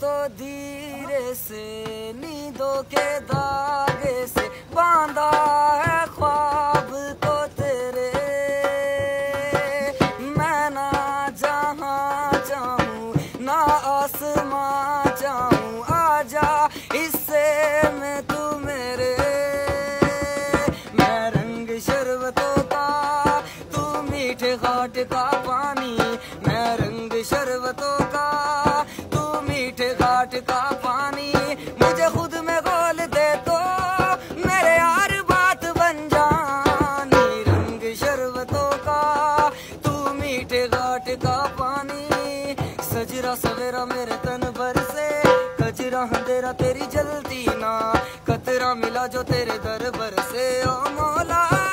तो धीरे से, नींदों के धागे से बांधा है ख्वाब को तेरे। मैं ना जहाँ चाहूँ ना आसमां चाहूँ आजा इससे में तू मेरे। मैं रंग शरबतों का, तू मीठे घाट का घाट का पानी। मुझे खुद में घोल दे तो मेरे यार बात बन जानी रंग शरबतों का, तू मीठे घाट का पानी। सजरा सवेरा मेरे तन भर से, कचरा अंधेरा तेरी जल्दी ना। कतरा मिला जो तेरे दर भर से। ओ मौला।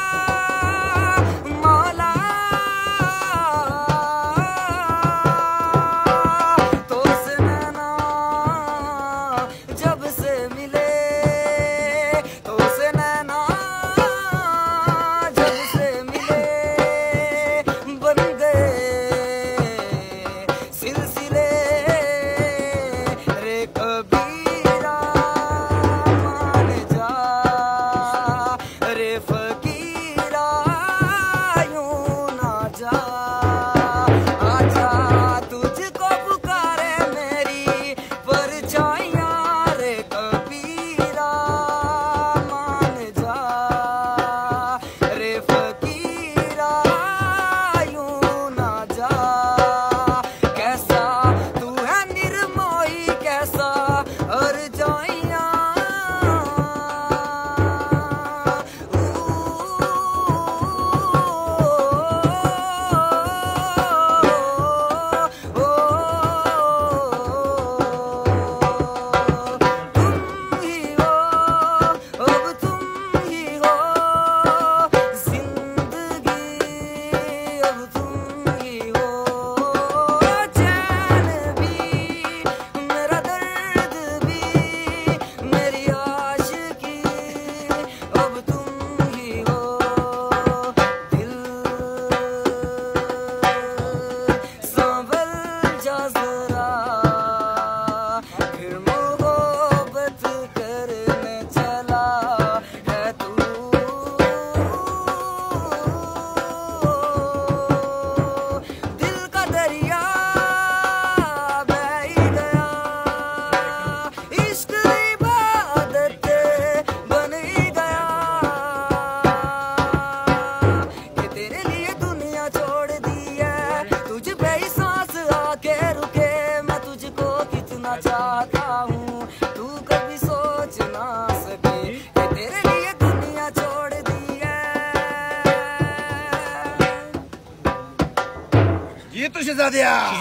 你都是咋的呀？